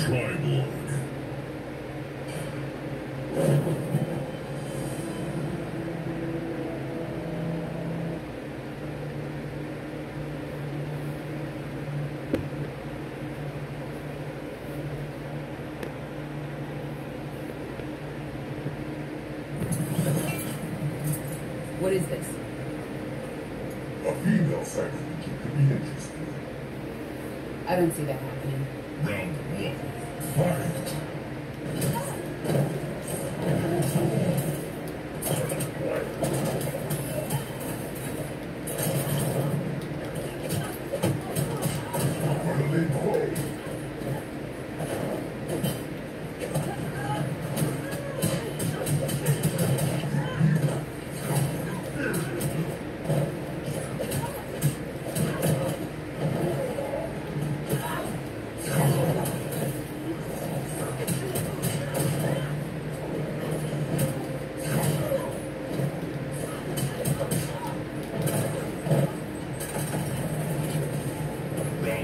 What is this? A female sacrificial could be interesting. I don't see that happening. Round. Fight.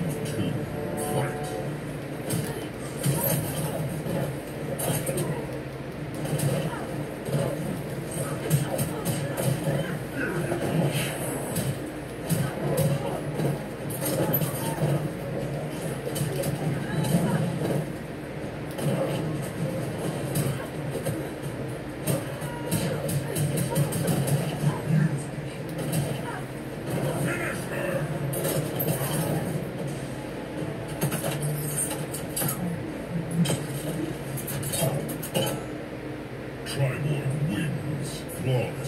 to flawless.